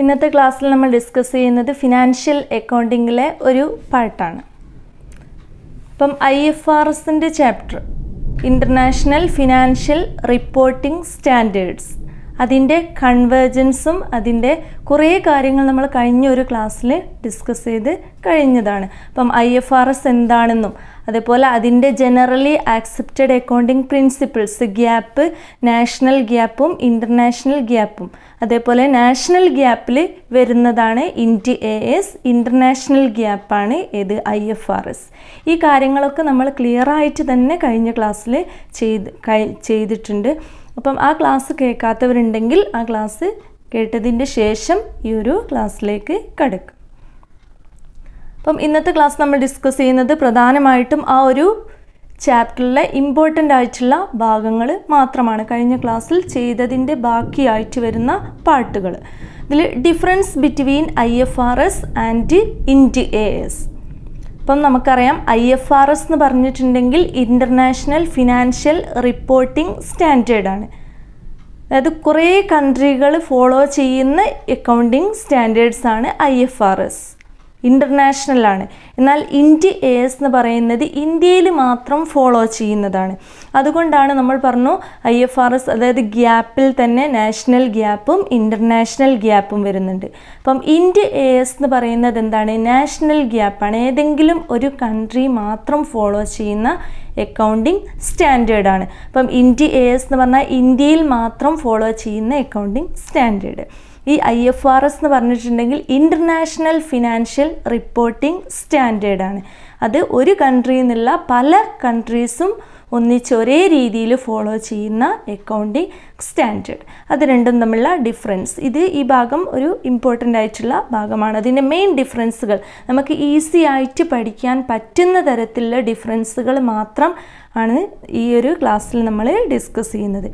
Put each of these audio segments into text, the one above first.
ഇന്നത്തെ ക്ലാസ്സിൽ നമ്മൾ ഡിസ്കസ് ചെയ്യുന്നത് ഫിനാൻഷ്യൽ അക്കൗണ്ടിങ്ങിലെ ഒരു പാർട്ടാണ് അപ്പം ഐ എഫ് ആർ എസിന്റെ chapter international financial reporting standards അതിന്റെ കൺവേർജൻസും അതിന്റെ കുറേ കാര്യങ്ങൾ നമ്മൾ കഴിഞ്ഞ ഒരു ക്ലാസ്സിൽ ഡിസ്കസ് ചെയ്ത് കഴിഞ്ഞതാണ്. അപ്പം ഐ എഫ് ആർ എസ് എന്താണെന്നും അതേപോലെ അതിന്റെ generally accepted accounting principles gap national ഗ്യാപ്പും international ഗ്യാപ്പും അതേപോലെ നാഷണൽ ഗ്യാപ്പിൽ വരുന്നതാണ് Ind A S international ഗ്യാപ്പാണ് ഏത് ഐ എഫ് ആർ എസ് ഈ കാര്യങ്ങളൊക്കെ നമ്മൾ ക്ലിയർ ആയിട്ട് തന്നെ കഴിഞ്ഞ ക്ലാസ്സിൽ ചെയ്ത് ചെയ്തിട്ടുണ്ട്. അപ്പം ആ ക്ലാസ് കേൾക്കാത്തവരുണ്ടെങ്കിൽ ആ ക്ലാസ് കേട്ടതിന്റെ ശേഷം ഈ ഒരു ക്ലാസ്സിലേക്ക് കടക്കും. അപ്പം ഇന്നത്തെ ക്ലാസ് നമ്മൾ ഡിസ്കസ് ചെയ്യുന്നത് പ്രധാനമായിട്ടും ആ ഒരു ചാപ്റ്ററിലെ ഇമ്പോർട്ടന്റ് ആയിട്ടുള്ള ഭാഗങ്ങൾ മാത്രമാണ്. കഴിഞ്ഞ ക്ലാസ്സിൽ ചെയ്തതിന്റെ ബാക്കിയായിട്ട് വരുന്ന പാട്ടുകൾ. ഇതിൽ difference between I F R S and Ind A S അപ്പം നമുക്കറിയാം ഐ എഫ് ആർ എസ് എന്ന് പറഞ്ഞിട്ടുണ്ടെങ്കിൽ ഇന്റർനാഷണൽ ഫിനാൻഷ്യൽ റിപ്പോർട്ടിംഗ് സ്റ്റാൻഡേർഡാണ്. അതായത് കുറേ കൺട്രികൾ ഫോളോ ചെയ്യുന്ന അക്കൗണ്ടിങ് സ്റ്റാൻഡേർഡ്സാണ് ഐ എഫ് ആർ എസ്. ഇന്റർനാഷണലാണ് എന്നാൽ ഇൻഡി എസ് എന്ന് പറയുന്നത് ഇന്ത്യയിൽ മാത്രം ഫോളോ ചെയ്യുന്നതാണ്. അതുകൊണ്ടാണ് നമ്മൾ പറഞ്ഞു ഐ എഫ് ആർ എസ് അതായത് ഗ്യാപ്പിൽ തന്നെ നാഷണൽ ഗ്യാപ്പും ഇന്റർനാഷണൽ ഗ്യാപ്പും വരുന്നുണ്ട്. അപ്പം ഇന്ത്യ എസ് എന്ന് പറയുന്നത് എന്താണ്? നാഷണൽ ഗ്യാപ്പാണ് ഏതെങ്കിലും ഒരു കൺട്രി മാത്രം ഫോളോ ചെയ്യുന്ന അക്കൗണ്ടിങ് സ്റ്റാൻഡേർഡാണ് അപ്പം ഇന്ത്യ എസ് എന്ന് പറഞ്ഞാൽ ഇന്ത്യയിൽ മാത്രം ഫോളോ ചെയ്യുന്ന അക്കൗണ്ടിങ് സ്റ്റാൻഡേർഡ് ഈ ഐ എഫ് ആർ എസ് എന്ന് പറഞ്ഞിട്ടുണ്ടെങ്കിൽ ഇന്റർനാഷണൽ ഫിനാൻഷ്യൽ റിപ്പോർട്ടിംഗ് സ്റ്റാൻഡേർഡാണ് അത് ഒരു കൺട്രിയിൽ നിന്നുള്ള പല കൺട്രീസും ഒന്നിച്ച് ഒരേ രീതിയിൽ ഫോളോ ചെയ്യുന്ന അക്കൗണ്ടിങ് സ്റ്റാൻഡേർഡ് അത് രണ്ടും തമ്മിലുള്ള ഡിഫറൻസ് ഇത് ഈ ഭാഗം ഒരു ഇമ്പോർട്ടന്റ് ആയിട്ടുള്ള ഭാഗമാണ്. അതിന്റെ മെയിൻ ഡിഫറൻസുകൾ നമുക്ക് ഈസി ആയിട്ട് പഠിക്കാൻ പറ്റുന്ന തരത്തിലുള്ള ഡിഫറൻസുകൾ മാത്രം ആണ് ഈ ഒരു ക്ലാസ്സിൽ നമ്മൾ ഡിസ്കസ് ചെയ്യുന്നത്.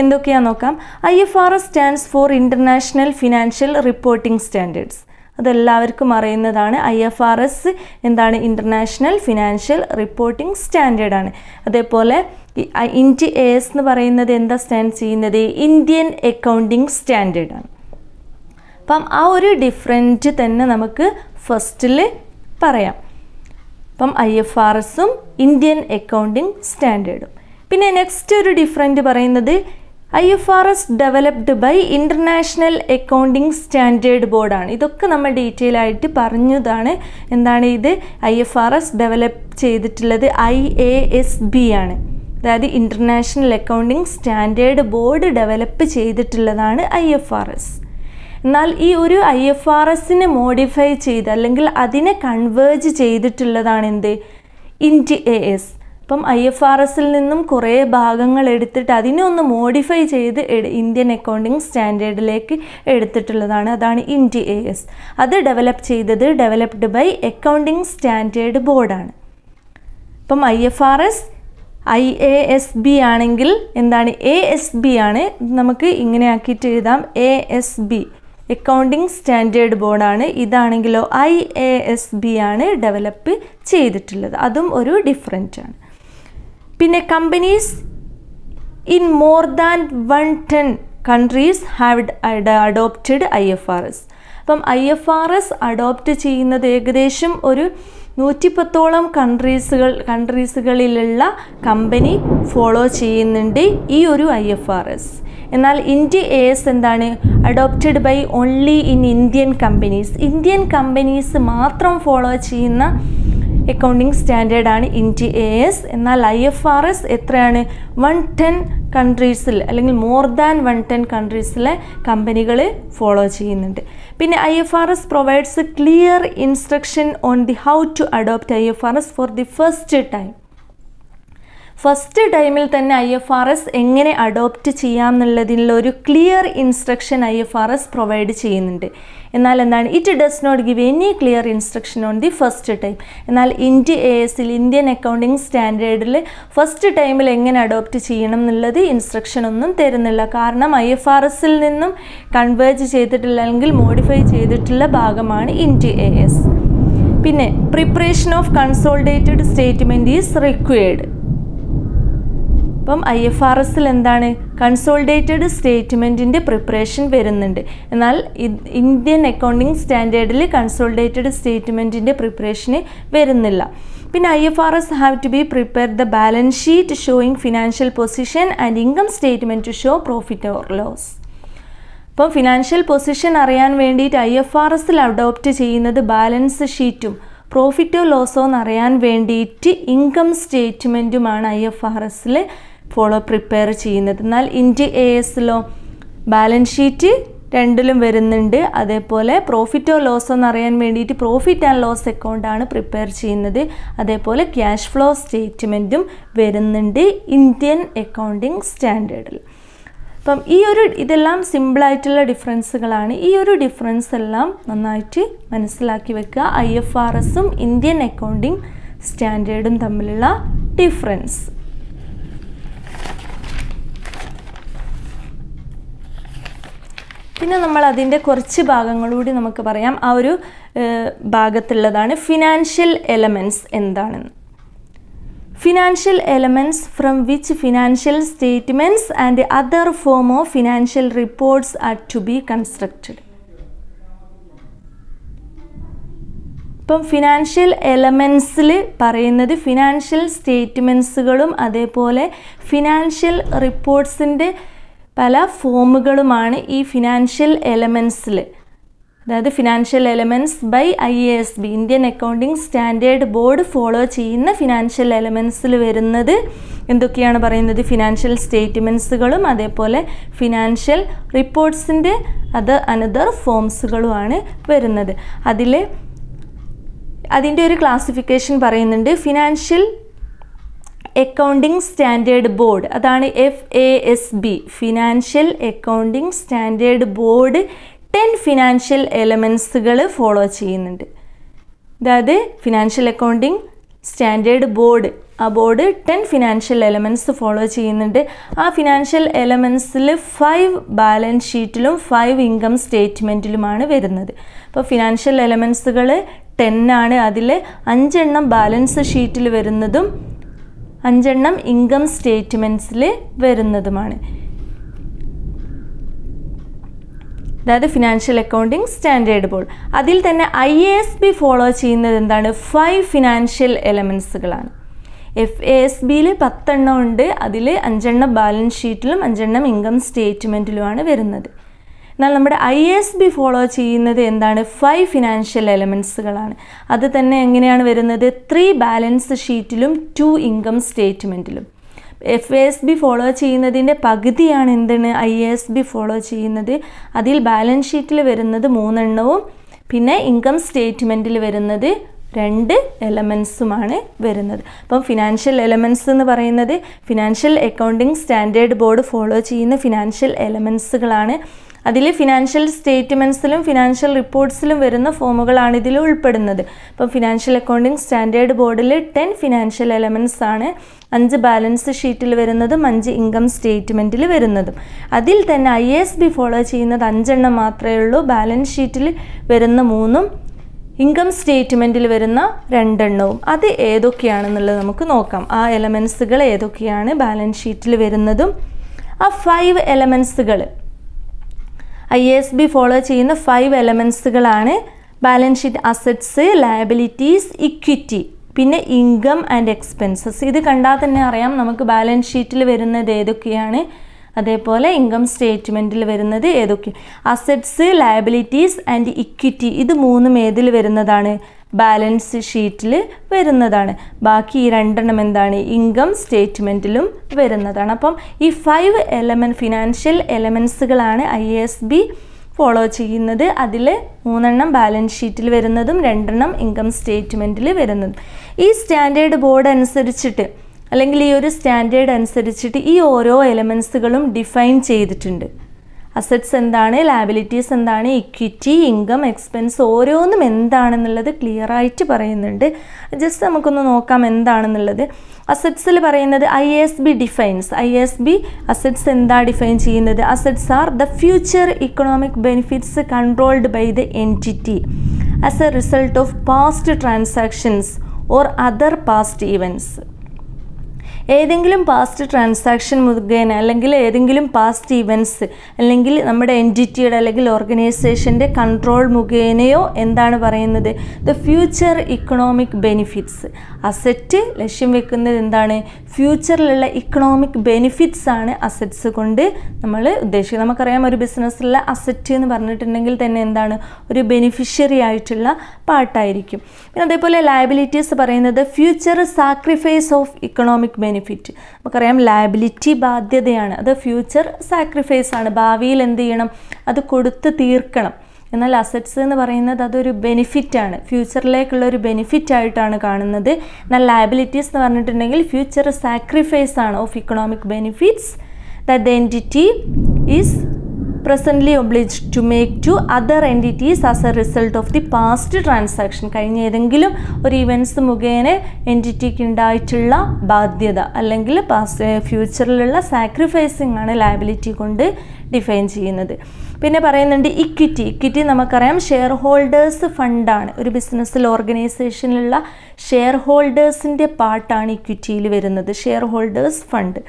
എന്തൊക്കെയാ നോക്കാം? I F R S stands for international financial reporting standards അതെല്ലാവർക്കും അറിയുന്നതാണ് ഐ എഫ് ആർ എസ് എന്താണ് ഇന്റർനാഷണൽ ഫിനാൻഷ്യൽ റിപ്പോർട്ടിംഗ് സ്റ്റാൻഡേർഡാണ് അതേപോലെ ഇന്ത്യ എ എസ് എന്ന് പറയുന്നത് എന്താ സ്റ്റാൻഡ് ചെയ്യുന്നത്? ഇന്ത്യൻ അക്കൗണ്ടിങ് സ്റ്റാൻഡേർഡാണ് അപ്പം ആ ഒരു ഡിഫറന്റ് തന്നെ നമുക്ക് ഫസ്റ്റിൽ പറയാം. അപ്പം ഐ എഫ് ആർ എസും ഇന്ത്യൻ അക്കൗണ്ടിങ് സ്റ്റാൻഡേർഡും. പിന്നെ നെക്സ്റ്റ് ഒരു ഡിഫറന്റ് പറയുന്നത് I F R S developed by international accounting standard ബോർഡാണ്. ഇതൊക്കെ നമ്മൾ ഡീറ്റെയിൽ ആയിട്ട് പറഞ്ഞതാണ്. എന്താണ് ഇത്? I F R S develop ചെയ്തിട്ടുള്ളത് ഐ എ എസ് ബി ആണ്. അതായത് international accounting standard board develop ചെയ്തിട്ടുള്ളതാണ് ഐ എഫ് ആർ എസ്. എന്നാൽ ഈ ഒരു ഐ എഫ് ആർ എസിനെ മോഡിഫൈ ചെയ്ത് അല്ലെങ്കിൽ അതിനെ കൺവേർജ് ചെയ്തിട്ടുള്ളതാണ് എന്ത്? ഇന്റി എ എസ് അപ്പം ഐ എഫ് ആർ എസിൽ നിന്നും കുറേ ഭാഗങ്ങൾ എടുത്തിട്ട് അതിനെ ഒന്ന് മോഡിഫൈ ചെയ്ത് ഇന്ത്യൻ അക്കൗണ്ടിങ് സ്റ്റാൻഡേർഡിലേക്ക് എടുത്തിട്ടുള്ളതാണ്. അതാണ് ഇന്റി എ എസ് അത് ഡെവലപ്പ് ചെയ്തത് ഡെവലപ്ഡ് ബൈ അക്കൗണ്ടിങ് സ്റ്റാൻഡേർഡ് ബോർഡാണ് അപ്പം I F R S I A S B ആണെങ്കിൽ എന്താണ്? എ എസ് ബി ആണ്. നമുക്ക് ഇങ്ങനെ ആക്കിയിട്ട് എഴുതാം. A S B accounting standard ബോർഡാണ് ഇതാണെങ്കിലോ ഐ എ എസ് ബി ആണ് ഡെവലപ്പ് ചെയ്തിട്ടുള്ളത്. അതും ഒരു ഡിഫറെന്റ് ആണ്. പിന്നെ companies in more than one ten countries have adopted I F R S അപ്പം I F R S adopt ചെയ്യുന്നത് ഏകദേശം ഒരു നൂറ്റിപ്പത്തോളം കൺട്രീസുകൾ കൺട്രീസുകളിലുള്ള കമ്പനി ഫോളോ ചെയ്യുന്നുണ്ട് ഈ ഒരു ഐ എഫ് ആർ എസ് എന്നാൽ ഇൻഡി എ എസ് എന്താണ്? Adopted by only in Indian companies Indian companies മാത്രം ഫോളോ ചെയ്യുന്ന അക്കൗണ്ടിങ് സ്റ്റാൻഡേർഡാണ് ഇന്ത്യ എ എസ്. എന്നാൽ ഐ എഫ് ആർ എസ് എത്രയാണ്? വൺ ടെൻ കൺട്രീസിൽ അല്ലെങ്കിൽ മോർ ദാൻ വൺ ടെൻ കൺട്രീസിലെ കമ്പനികൾ ഫോളോ ചെയ്യുന്നുണ്ട്. പിന്നെ I F R S provides clear instruction on the how to adopt I F R S for the first time first ടൈമിൽ തന്നെ I F R S എങ്ങനെ adopt ചെയ്യാം എന്നുള്ളതിനുള്ള ഒരു clear instruction I F R S provide ചെയ്യുന്നുണ്ട്. എന്നാൽ എന്താണ്? It does not give any clear instruction on the first time എന്നാൽ ഇന്ത്യ എ എസിൽ ഇന്ത്യൻ അക്കൗണ്ടിങ് സ്റ്റാൻഡേർഡിൽ ഫസ്റ്റ് ടൈമിൽ എങ്ങനെ അഡോപ്റ്റ് ചെയ്യണം എന്നുള്ളത് ഇൻസ്ട്രക്ഷൻ ഒന്നും തരുന്നില്ല. കാരണം ഐ എഫ് ആർ എസിൽ നിന്നും കൺവേർജ് ചെയ്തിട്ടില്ല അല്ലെങ്കിൽ മോഡിഫൈ ചെയ്തിട്ടുള്ള ഭാഗമാണ് ഇന്ത്യ എ എസ് പിന്നെ preparation of consolidated statement is required അപ്പം ഐ എഫ് ആർ എസിൽ എന്താണ്? കൺസോൾഡേറ്റഡ് സ്റ്റേറ്റ്മെന്റിന്റെ പ്രിപ്പറേഷൻ വരുന്നുണ്ട്. എന്നാൽ ഇന്ത്യൻ അക്കൗണ്ടിങ് സ്റ്റാൻഡേർഡിൽ കൺസോൾഡേറ്റഡ് സ്റ്റേറ്റ്മെന്റിന്റെ പ്രിപ്പറേഷന് വരുന്നില്ല. പിന്നെ I F R S have to be prepare the balance sheet showing financial position and income statement to show profit or loss അപ്പം ഫിനാൻഷ്യൽ പൊസിഷൻ അറിയാൻ വേണ്ടിയിട്ട് ഐ എഫ് ആർ എസിൽ അഡോപ്റ്റ് ചെയ്യുന്നത് ബാലൻസ് ഷീറ്റും പ്രോഫിറ്റോ ലോസോ എന്നറിയാൻ വേണ്ടിയിട്ട് ഇൻകം സ്റ്റേറ്റ്മെന്റുമാണ് ഐ എഫ് ആർ എസിൽ ഫോളോ പ്രിപ്പയർ ചെയ്യുന്നത്. എന്നാൽ ഇൻഡി എ എസിലോ ബാലൻസ് ഷീറ്റ് രണ്ടിലും വരുന്നുണ്ട്. അതേപോലെ പ്രോഫിറ്റോ ലോസോ എന്നറിയാൻ വേണ്ടിയിട്ട് പ്രോഫിറ്റ് ആൻഡ് ലോസ് അക്കൗണ്ടാണ് പ്രിപ്പയർ ചെയ്യുന്നത്. അതേപോലെ ക്യാഷ് ഫ്ലോ സ്റ്റേറ്റ്മെന്റും വരുന്നുണ്ട് ഇന്ത്യൻ അക്കൗണ്ടിങ് സ്റ്റാൻഡേർഡിൽ അപ്പം ഈ ഒരു ഇതെല്ലാം സിമ്പിളായിട്ടുള്ള ഡിഫറൻസുകളാണ് ഈ ഒരു ഡിഫറൻസ് എല്ലാം നന്നായിട്ട് മനസ്സിലാക്കി വെക്കുക. ഐ എഫ് ആർ എസും ഇന്ത്യൻ അക്കൗണ്ടിങ് സ്റ്റാൻഡേർഡും തമ്മിലുള്ള ഡിഫറൻസ് പിന്നെ നമ്മൾ അതിന്റെ കുറച്ച് ഭാഗങ്ങളൂടി നമുക്ക് പറയാം. ആ ഒരു ഭാഗത്തുള്ളതാണ് ഫിനാൻഷ്യൽ എലമെന്റ്സ് എന്താണെന്ന്. Financial elements from which financial statements and other form of financial reports are to be constructed ഇപ്പം ഫിനാൻഷ്യൽ എലമെൻസിൽ പറയുന്നത് ഫിനാൻഷ്യൽ സ്റ്റേറ്റ്മെന്റ്സുകളും അതേപോലെ ഫിനാൻഷ്യൽ റിപ്പോർട്ട്സിന്റെ പല ഫോമുകളുമാണ് ഈ ഫിനാൻഷ്യൽ എലമെൻസിൽ അതായത് financial elements by I A S B Indian accounting standard board follow ചെയ്യുന്ന financial എലമെൻസിൽ വരുന്നത് എന്തൊക്കെയാണ് പറയുന്നത്? ഫിനാൻഷ്യൽ സ്റ്റേറ്റ്മെന്റ്സുകളും അതേപോലെ ഫിനാൻഷ്യൽ റിപ്പോർട്ട്സിന്റെ അത് അനദർ ഫോംസുകളുമാണ് വരുന്നത്. അതിൽ അതിന്റെ ഒരു ക്ലാസിഫിക്കേഷൻ പറയുന്നുണ്ട്. ഫിനാൻഷ്യൽ അക്കൗണ്ടിംഗ് സ്റ്റാൻഡേർഡ് ബോർഡ് അതാണ് F A S B financial accounting standard board ten financial എലമെൻസുകൾ follow ചെയ്യുന്നുണ്ട്. അതായത് ഫിനാൻഷ്യൽ അക്കൗണ്ടിംഗ് സ്റ്റാൻഡേർഡ് ബോർഡ് ആ board ten financial elements follow ചെയ്യുന്നുണ്ട്. ആ ഫിനാൻഷ്യൽ എലമെന്റ്സിൽ ഫൈവ് ബാലൻസ് ഷീറ്റിലും ഫൈവ് ഇൻകം സ്റ്റേറ്റ്മെന്റിലുമാണ് വരുന്നത്. അപ്പോൾ ഫിനാൻഷ്യൽ എലമെൻസുകൾ ടെൻ ആണ്. അതിൽ അഞ്ചെണ്ണം ബാലൻസ് ഷീറ്റിൽ വരുന്നതും അഞ്ചെണ്ണം ഇൻകം സ്റ്റേറ്റ്മെന്റ്സിൽ വരുന്നതുമാണ്. അതായത് ഫിനാൻഷ്യൽ അക്കൗണ്ടിങ് സ്റ്റാൻഡേർഡ് ബോർഡ് അതിൽ തന്നെ I A S B follow ചെയ്യുന്നത് എന്താണ്? ഫൈവ് ഫിനാൻഷ്യൽ എലമെൻസുകളാണ് എഫ് എ എസ് ബിയിൽ പത്തെണ്ണം ഉണ്ട്. അതിൽ അഞ്ചെണ്ണം ബാലൻസ് ഷീറ്റിലും അഞ്ചെണ്ണം ഇൻകം സ്റ്റേറ്റ്മെന്റിലുമാണ് വരുന്നത്. എന്നാൽ നമ്മുടെ ഐ എസ് ബി ഫോളോ ചെയ്യുന്നത് എന്താണ്? ഫൈവ് ഫിനാൻഷ്യൽ എലമെൻസുകളാണ് അത് തന്നെ എങ്ങനെയാണ് വരുന്നത്? ത്രീ ബാലൻസ് ഷീറ്റിലും ടു ഇൻകം സ്റ്റേറ്റ്മെന്റിലും എഫ് എസ് ബി ഫോളോ ചെയ്യുന്നതിന്റെ പകുതിയാണ് എന്താണ് ഐ എസ് ബി ഫോളോ ചെയ്യുന്നത്? അതിൽ ബാലൻസ് ഷീറ്റിൽ വരുന്നത് മൂന്നെണ്ണവും പിന്നെ ഇൻകം സ്റ്റേറ്റ്മെന്റിൽ വരുന്നത് രണ്ട് എലമെൻസുമാണ് വരുന്നത്. അപ്പം ഫിനാൻഷ്യൽ എലമെൻസ് എന്ന് പറയുന്നത് financial accounting standard board follow ചെയ്യുന്ന ഫിനാൻഷ്യൽ എലമെൻസുകളാണ് അതിൽ ഫിനാൻഷ്യൽ സ്റ്റേറ്റ്മെന്റ്സിലും ഫിനാൻഷ്യൽ റിപ്പോർട്ട്സിലും വരുന്ന ഫോമുകളാണ് ഇതിൽ ഉൾപ്പെടുന്നത്. അപ്പം ഫിനാൻഷ്യൽ അക്കൗണ്ടിംഗ് സ്റ്റാൻഡേർഡ് ബോർഡിൽ ടെൻ ഫിനാൻഷ്യൽ എലമെന്റ്സ് ആണ്. അഞ്ച് ബാലൻസ് ഷീറ്റിൽ വരുന്നതും അഞ്ച് ഇൻകം സ്റ്റേറ്റ്മെന്റിൽ വരുന്നതും. അതിൽ തന്നെ ഐ എസ് ബി ഫോളോ ചെയ്യുന്നത് അഞ്ചെണ്ണം മാത്രമേ ഉള്ളൂ. ബാലൻസ് ഷീറ്റിൽ വരുന്ന മൂന്നും ഇൻകം സ്റ്റേറ്റ്മെന്റിൽ വരുന്ന രണ്ടെണ്ണവും. അത് ഏതൊക്കെയാണെന്നുള്ളത് നമുക്ക് നോക്കാം. ആ എലമെൻസുകൾ ഏതൊക്കെയാണ്? ബാലൻസ് ഷീറ്റിൽ വരുന്നതും ആ ഫൈവ് എലമെൻസുകൾ ഐ എസ് ബി ഫോളോ ചെയ്യുന്ന five എലമെൻസുകളാണ് balance sheet assets liabilities equity പിന്നെ ഇൻകം ആൻഡ് എക്സ്പെൻസസ് ഇത് കണ്ടാൽ തന്നെ അറിയാം നമുക്ക് ബാലൻസ് ഷീറ്റിൽ വരുന്നത് ഏതൊക്കെയാണ്? അതേപോലെ ഇൻകം സ്റ്റേറ്റ്മെന്റിൽ വരുന്നത് ഏതൊക്കെ? അസറ്റ്സ് ലയബിലിറ്റീസ് ആൻഡ് ഇക്വിറ്റി ഇത് മൂന്നും ഏതിൽ വരുന്നതാണ്? ബാലൻസ് ഷീറ്റിൽ വരുന്നതാണ്. ബാക്കി ഈ രണ്ടെണ്ണം എന്താണ്? ഇൻകം സ്റ്റേറ്റ്മെന്റിലും വരുന്നതാണ്. അപ്പം ഈ ഫൈവ് എലമെന്റ് ഫിനാൻഷ്യൽ എലമെൻസുകളാണ് ഐ എസ് ബി ഫോളോ ചെയ്യുന്നത്. അതിൽ മൂന്നെണ്ണം ബാലൻസ് ഷീറ്റിൽ വരുന്നതും രണ്ടെണ്ണം ഇൻകം സ്റ്റേറ്റ്മെന്റിൽ വരുന്നതും. ഈ സ്റ്റാൻഡേർഡ് ബോർഡ് അനുസരിച്ചിട്ട് അല്ലെങ്കിൽ ഈ ഒരു സ്റ്റാൻഡേർഡ് അനുസരിച്ചിട്ട് ഈ ഓരോ എലമെൻസുകളും ഡിഫൈൻ ചെയ്തിട്ടുണ്ട്. അസറ്റ്സ് എന്താണ്? ലാബിലിറ്റീസ് എന്താണ്? ഇക്വിറ്റി ഇൻകം എക്സ്പെൻസ് ഓരോന്നും എന്താണെന്നുള്ളത് ക്ലിയർ ആയിട്ട് പറയുന്നുണ്ട്. ജസ്റ്റ് നമുക്കൊന്ന് നോക്കാം എന്താണെന്നുള്ളത്. അസറ്റ്സിൽ പറയുന്നത് I S B defines I S B assets എന്താ ഡിഫൈൻ ചെയ്യുന്നത്? Assets are the future economic benefits controlled by the entity as a result of past transactions or other past events ഏതെങ്കിലും പാസ്റ്റ് ട്രാൻസാക്ഷൻ മുഖേന അല്ലെങ്കിൽ ഏതെങ്കിലും past events അല്ലെങ്കിൽ നമ്മുടെ എന്റിറ്റിയുടെ അല്ലെങ്കിൽ ഓർഗനൈസേഷന്റെ കൺട്രോൾ മുഖേനയോ എന്താണ് പറയുന്നത്? The future economic benefits asset ലക്ഷ്യം വെക്കുന്നത് എന്താണ്? ഫ്യൂച്ചറിലുള്ള ഇക്കണോമിക് ബെനിഫിറ്റ്സ് ആണ് അസറ്റ്സ് കൊണ്ട് നമ്മൾ ഉദ്ദേശിക്കുന്നത്. നമുക്കറിയാം ഒരു ബിസിനസ്സിലുള്ള അസറ്റ് എന്ന് പറഞ്ഞിട്ടുണ്ടെങ്കിൽ തന്നെ എന്താണ്? ഒരു ബെനിഫിഷ്യറി ആയിട്ടുള്ള പാട്ടായിരിക്കും പിന്നെ അതേപോലെ ലയബിലിറ്റീസ് പറയുന്നത് future sacrifice of economic benefit നമുക്കറിയാം ലയബിലിറ്റി ബാധ്യതയാണ്. അത് ഫ്യൂച്ചർ സാക്രിഫൈസ് ആണ്. ഭാവിയിൽ എന്ത് ചെയ്യണം? അത് കൊടുത്ത് തീർക്കണം. എന്നാൽ അസറ്റ്സ് എന്ന് പറയുന്നത് അതൊരു ബെനിഫിറ്റാണ് ഫ്യൂച്ചറിലേക്കുള്ള ഒരു ബെനിഫിറ്റ് ആയിട്ടാണ് കാണുന്നത്. എന്നാൽ ലയബിലിറ്റീസ് എന്ന് പറഞ്ഞിട്ടുണ്ടെങ്കിൽ ഫ്യൂച്ചർ സാക്രിഫൈസ് ആണ്. Of economic benefits the entity is presently oblige to make to other entities as a result of the past transaction കഴിഞ്ഞ ഏതെങ്കിലും ഒരു ഇവന്റ്സ് മുഖേന എന്റിറ്റിക്ക് ഉണ്ടായിട്ടുള്ള ബാധ്യത അല്ലെങ്കിൽ പാസ്റ്റ് ഫ്യൂച്ചറിലുള്ള സാക്രിഫൈസിങ് ആണ് ലയബിലിറ്റി കൊണ്ട് ഡിഫൈൻ ചെയ്യുന്നത്. പിന്നെ പറയുന്നുണ്ട് ഇക്വിറ്റി ഇക്വിറ്റി നമുക്കറിയാം ഷെയർ ഹോൾഡേഴ്സ് ഫണ്ടാണ് ഒരു ബിസിനസ്സിൽ ഓർഗനൈസേഷനിലുള്ള ഷെയർ ഹോൾഡേഴ്സിന്റെ പാർട്ടാണ് ഇക്വിറ്റിയിൽ വരുന്നത്. Shareholders fund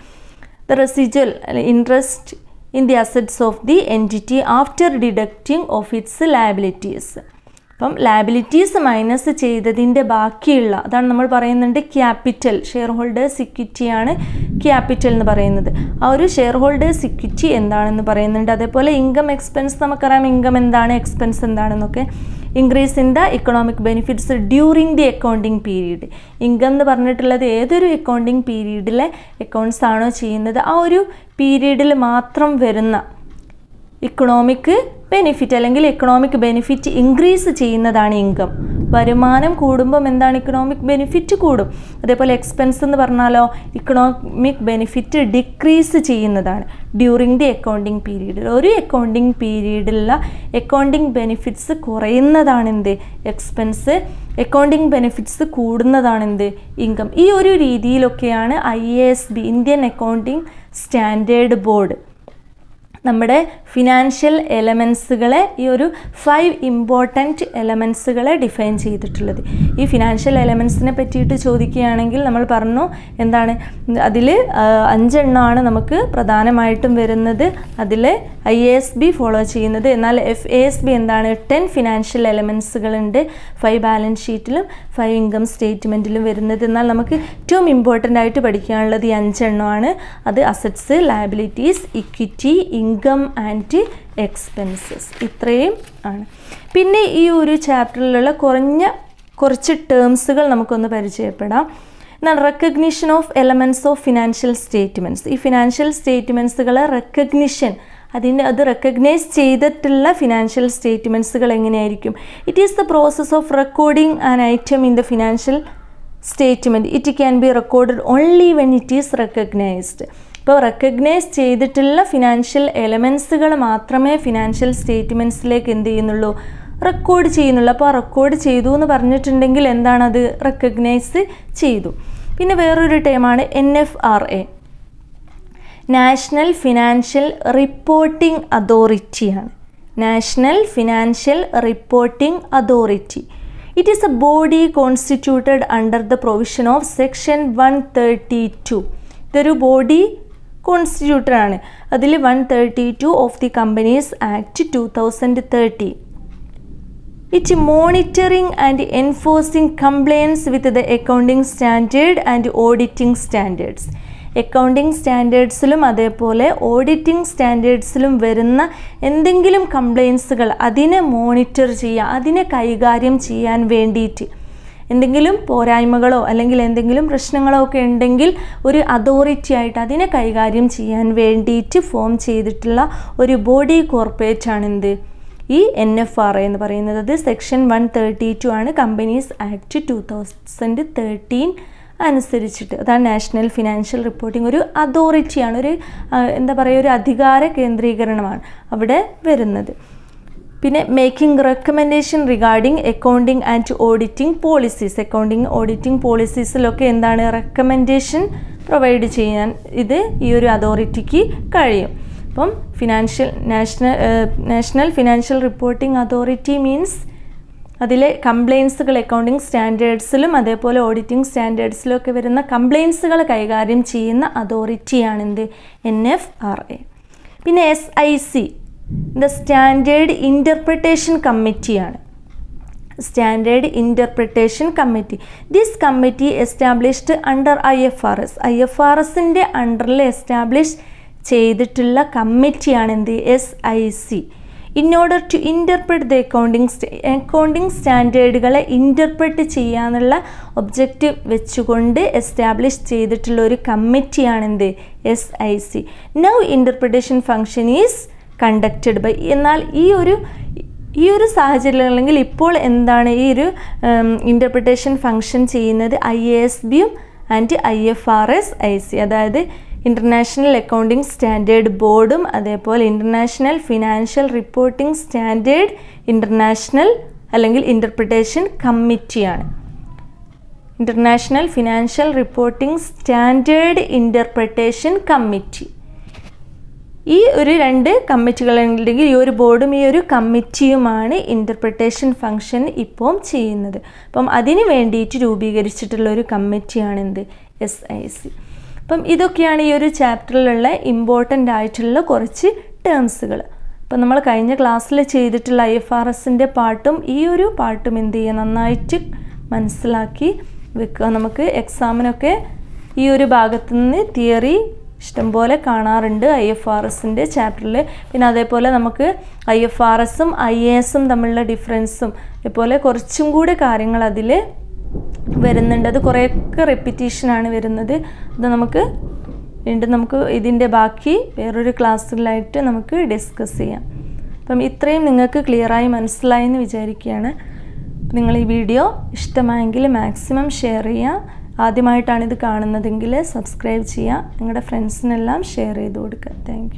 the residual interest in the assets of the entity after deducting of its liabilities അപ്പം ലാബിലിറ്റീസ് മൈനസ് ചെയ്തതിന്റെ ബാക്കിയുള്ള അതാണ് നമ്മൾ പറയുന്നുണ്ട് ക്യാപിറ്റൽ ഷെയർ ഹോൾഡേഴ്സ് ഇക്വിറ്റിയാണ് ക്യാപിറ്റൽ എന്ന് പറയുന്നത്. ആ ഒരു ഷെയർ ഹോൾഡേഴ്സ് ഇക്വിറ്റി എന്താണെന്ന് പറയുന്നുണ്ട്. അതേപോലെ ഇൻകം എക്സ്പെൻസ് നമുക്കറിയാം ഇൻകം എന്താണ് എക്സ്പെൻസ് എന്താണെന്നൊക്കെ. Increase in the economic benefits during the accounting period income എന്ന് പറഞ്ഞിട്ടുള്ളത് ഏതൊരു അക്കൗണ്ടിങ് പീരീഡിലെ അക്കൗണ്ട്സ് ആണോ ചെയ്യുന്നത്? ആ ഒരു പീരീഡിൽ മാത്രം വരുന്ന ഇക്കണോമിക് ബെനിഫിറ്റ് അല്ലെങ്കിൽ ഇക്കണോമിക് ബെനിഫിറ്റ് ഇൻക്രീസ് ചെയ്യുന്നതാണ് ഇൻകം വരുമാനം കൂടുമ്പം എന്താണ് ഇക്കണോമിക് ബെനിഫിറ്റ് കൂടും? അതേപോലെ എക്സ്പെൻസ് എന്ന് പറഞ്ഞാലോ ഇക്കണോമിക് ബെനിഫിറ്റ് ഡിക്രീസ് ചെയ്യുന്നതാണ്. ഡ്യൂറിങ് ദി അക്കൗണ്ടിങ് പീരീഡിൽ ഒരു അക്കൗണ്ടിങ് പീരീഡിലുള്ള അക്കൗണ്ടിങ് ബെനിഫിറ്റ്സ് കുറയുന്നതാണ് എന്ത്? എക്സ്പെൻസ് അക്കൗണ്ടിങ് ബെനിഫിറ്റ്സ് കൂടുന്നതാണ് എന്ത്? ഇൻകം ഈ ഒരു രീതിയിലൊക്കെയാണ് I A S B Indian accounting standard board നമ്മുടെ ഫിനാൻഷ്യൽ എലമെൻസുകളെ ഈ ഒരു ഫൈവ് ഇമ്പോർട്ടന്റ് എലമെൻസുകളെ ഡിഫൈൻ ചെയ്തിട്ടുള്ളത്. ഈ ഫിനാൻഷ്യൽ എലമെൻസിനെ പറ്റിയിട്ട് ചോദിക്കുകയാണെങ്കിൽ നമ്മൾ പറഞ്ഞു എന്താണ്? അതിൽ അഞ്ചെണ്ണമാണ് നമുക്ക് പ്രധാനമായിട്ടും വരുന്നത്. അതിൽ ഐ എസ് ബി ഫോളോ ചെയ്യുന്നത്. എന്നാൽ എഫ് എ എസ് ബി എന്താണ്? ടെൻ ഫിനാൻഷ്യൽ എലമെൻസുകളുണ്ട് ഫൈവ് ബാലൻസ് ഷീറ്റിലും ഫൈവ് ഇൻകം സ്റ്റേറ്റ്മെന്റിലും വരുന്നത്. എന്നാൽ നമുക്ക് ഏറ്റവും ഇമ്പോർട്ടന്റ് ആയിട്ട് പഠിക്കാനുള്ളത് ഈ അഞ്ചെണ്ണമാണ്. അത് assets liabilities equity and expenses. ഇത്രയും ആണ്. പിന്നെ ഈ ഒരു ചാപ്റ്ററിലുള്ള കുറഞ്ഞ കുറച്ച് ടേംസുകൾ നമുക്കൊന്ന് പരിചയപ്പെടാം. എന്നാൽ recognition of elements of financial statements ഈ ഫിനാൻഷ്യൽ സ്റ്റേറ്റ്മെന്റ്സുകളെ റെക്കഗ്നിഷൻ അതിന്റെ അത് റെക്കഗ്നൈസ് ചെയ്തിട്ടുള്ള ഫിനാൻഷ്യൽ സ്റ്റേറ്റ്മെന്റ്സുകൾ എങ്ങനെയായിരിക്കും? It is the process of recording an item in the financial statement it can be recorded only when it is recognised ഇപ്പോൾ recognise ചെയ്തിട്ടുള്ള financial എലമെൻസുകൾ മാത്രമേ ഫിനാൻഷ്യൽ സ്റ്റേറ്റ്മെന്റ്സിലേക്ക് എന്ത് ചെയ്യുന്നുള്ളൂ റെക്കോർഡ് ചെയ്യുന്നുള്ളൂ. അപ്പോൾ റെക്കോർഡ് ചെയ്തു എന്ന് പറഞ്ഞിട്ടുണ്ടെങ്കിൽ എന്താണത്? റെക്കഗ്നൈസ് ചെയ്തു. പിന്നെ വേറൊരു ടൈമാണ് N F R A National Financial Reporting അതോറിറ്റിയാണ് National Financial Reporting Authority it is a body constituted under the provision of section one thirty two ഇതൊരു ബോഡി കോൺസ്റ്റിറ്റ്യൂട്ടഡ് ആണ്. അതിൽ one thirty two of the Companies Act two thousand thirty it monitoring and enforcing compliance with the accounting standard and auditing standards accounting സ്റ്റാൻഡേർഡ്സിലും അതേപോലെ auditing സ്റ്റാൻഡേർഡ്സിലും വരുന്ന എന്തെങ്കിലും കംപ്ലയിൻസുകൾ അതിനെ monitor ചെയ്യുക അതിനെ കൈകാര്യം ചെയ്യാൻ വേണ്ടിയിട്ട്. എന്തെങ്കിലും പോരായ്മകളോ അല്ലെങ്കിൽ എന്തെങ്കിലും പ്രശ്നങ്ങളോ ഒക്കെ ഉണ്ടെങ്കിൽ ഒരു അതോറിറ്റി ആയിട്ട് അതിനെ കൈകാര്യം ചെയ്യാൻ വേണ്ടിയിട്ട് ഫോം ചെയ്തിട്ടുള്ള ഒരു ബോഡി കോർപ്പറേറ്റ് എന്ത് ഈ എൻ എഫ് ആർ എന്ന് പറയുന്നത് അത് സെക്ഷൻ വൺ തേർട്ടി ടു ആണ്. Companies Act two thousand thirteen അനുസരിച്ചിട്ട്. അതാണ് നാഷണൽ ഫിനാൻഷ്യൽ റിപ്പോർട്ടിംഗ് ഒരു അതോറിറ്റിയാണ് ഒരു എന്താ പറയുക ഒരു അധികാര കേന്ദ്രീകരണമാണ് അവിടെ വരുന്നത്. പിന്നെ making recommendation regarding accounting and auditing policies accounting auditing പോളിസീസിലൊക്കെ എന്താണ് റെക്കമെൻഡേഷൻ പ്രൊവൈഡ് ചെയ്യാൻ ഇത് ഈ ഒരു അതോറിറ്റിക്ക് കഴിയും. അപ്പം financial national national financial reporting authority means അതിലെ കംപ്ലയിൻസുകൾ അക്കൗണ്ടിങ് സ്റ്റാൻഡേർഡ്സിലും അതേപോലെ ഓഡിറ്റിംഗ് സ്റ്റാൻഡേർഡ്സിലൊക്കെ വരുന്ന കംപ്ലയിൻസുകൾ കൈകാര്യം ചെയ്യുന്ന അതോറിറ്റിയാണെന്ത് എൻ എഫ് ആർ എ പിന്നെ S I C the Standard Interpretation കമ്മിറ്റിയാണ് Standard Interpretation Committee this committee established under I F R S I F R എസിന്റെ അണ്ടറിൽ എസ്റ്റാബ്ലിഷ് ചെയ്തിട്ടുള്ള കമ്മിറ്റിയാണ് എന്ത്? S I C in order to interpret the accounting accounting സ്റ്റാൻഡേർഡുകളെ interpret ചെയ്യാനുള്ള objective വെച്ചുകൊണ്ട് establish ചെയ്തിട്ടുള്ള ഒരു കമ്മിറ്റിയാണ് എന്ത്? S I C now interpretation function is conducted by എന്നാൽ ഈ ഒരു ഈ ഒരു സാഹചര്യം അല്ലെങ്കിൽ ഇപ്പോൾ എന്താണ് ഈ ഒരു ഇന്റർപ്രിട്ടേഷൻ ഫങ്ഷൻ ചെയ്യുന്നത് ഐ എ എസ് ബിയും and I F R S I C അതായത് ഇന്റർനാഷണൽ അക്കൗണ്ടിംഗ് സ്റ്റാൻഡേർഡ് ബോർഡും അതേപോലെ International Financial Reporting Standard International അല്ലെങ്കിൽ ഇന്റർപ്രിട്ടേഷൻ കമ്മിറ്റിയാണ് International Financial Reporting Standard Interpretation Committee ഈ ഒരു രണ്ട് കമ്മിറ്റികളുണ്ടെങ്കിൽ ഈ ഒരു ബോർഡും ഈ ഒരു കമ്മിറ്റിയുമാണ് ഇന്റർപ്രിട്ടേഷൻ ഫങ്ഷൻ ഇപ്പം ചെയ്യുന്നത്. അപ്പം അതിന് വേണ്ടിയിട്ട് രൂപീകരിച്ചിട്ടുള്ള ഒരു കമ്മിറ്റിയാണ് എന്ത് എസ് ഐ സി അപ്പം ഇതൊക്കെയാണ് ഈ ഒരു ചാപ്റ്ററിലുള്ള ഇമ്പോർട്ടന്റ് ആയിട്ടുള്ള കുറച്ച് ടേംസുകൾ അപ്പം നമ്മൾ കഴിഞ്ഞ ക്ലാസ്സിൽ ചെയ്തിട്ടുള്ള ഐ എഫ് ആർ എസിന്റെ പാട്ടും ഈ ഒരു പാട്ടും എന്ത് ചെയ്യുക? നന്നായിട്ട് മനസ്സിലാക്കി വെക്കുക. നമുക്ക് എക്സാമിനൊക്കെ ഈ ഒരു ഭാഗത്തു നിന്ന് തിയറി ഇഷ്ടംപോലെ കാണാറുണ്ട് ഐ എഫ് ആർ എസിന്റെ ചാപ്റ്ററിൽ പിന്നെ അതേപോലെ നമുക്ക് ഐ എഫ് ആർ എസും ഐ എ എസും തമ്മിലുള്ള ഡിഫറൻസും അതേപോലെ കുറച്ചും കൂടി കാര്യങ്ങൾ അതിൽ വരുന്നുണ്ട്. അത് കുറേയൊക്കെ റെപ്പിറ്റീഷനാണ് വരുന്നത്. അത് നമുക്ക് വീണ്ടും നമുക്ക് ഇതിന്റെ ബാക്കി വേറൊരു ക്ലാസ്സിലായിട്ട് നമുക്ക് ഡിസ്കസ് ചെയ്യാം. അപ്പം ഇത്രയും നിങ്ങൾക്ക് ക്ലിയറായി മനസ്സിലായി എന്ന് വിചാരിക്കുകയാണ്. നിങ്ങൾ ഈ വീഡിയോ ഇഷ്ടമായെങ്കിൽ മാക്സിമം ഷെയർ ചെയ്യുക. ആദ്യമായിട്ടാണ് ഇത് കാണുന്നതെങ്കിൽ സബ്സ്ക്രൈബ് ചെയ്യുക. നിങ്ങളുടെ ഫ്രണ്ട്സിനെല്ലാം ഷെയർ ചെയ്ത് കൊടുക്കുക. താങ്ക്